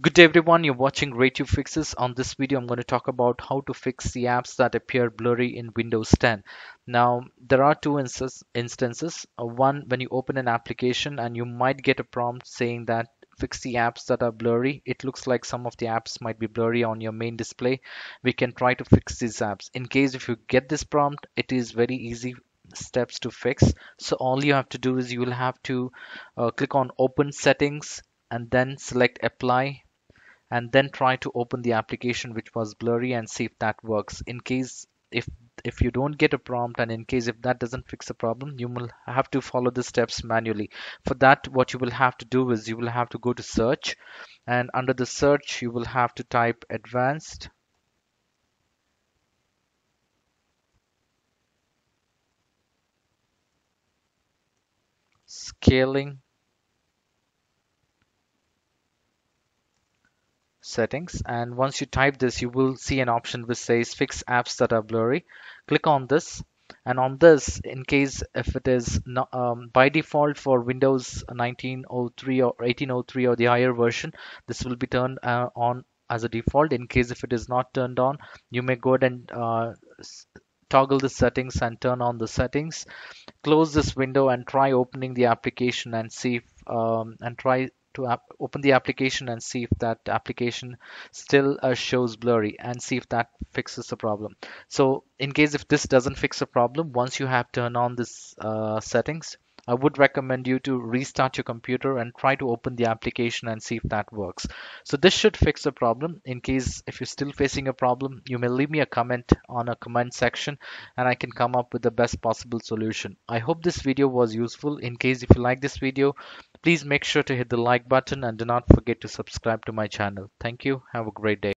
Good day everyone, you're watching RayTube Fixes. On this video, I'm going to talk about how to fix the apps that appear blurry in Windows 10. Now, there are two instances. Uh, one, when you open an application and you might get a prompt saying that fix the apps that are blurry. It looks like some of the apps might be blurry on your main display. We can try to fix these apps. In case if you get this prompt, it is very easy steps to fix. So all you have to do is you will have to uh, click on open settings and then select apply and then try to open the application which was blurry and see if that works. In case if if you don't get a prompt and in case if that doesn't fix the problem you will have to follow the steps manually. For that what you will have to do is you will have to go to search and under the search you will have to type advanced. Scaling settings. And once you type this you will see an option which says fix apps that are blurry. Click on this. And on this in case if it is not um, by default for windows 1903 or 1803 or the higher version this will be turned uh, on as a default. In case if it is not turned on you may go ahead and uh, toggle the settings and turn on the settings. Close this window and try opening the application and see if, um, and try to open the application and see if that application still uh, shows blurry and see if that fixes the problem. So in case if this doesn't fix the problem, once you have turned on this uh, settings, I would recommend you to restart your computer and try to open the application and see if that works. So this should fix the problem. In case if you're still facing a problem, you may leave me a comment on a comment section and I can come up with the best possible solution. I hope this video was useful. In case if you like this video, please make sure to hit the like button and do not forget to subscribe to my channel. Thank you. Have a great day.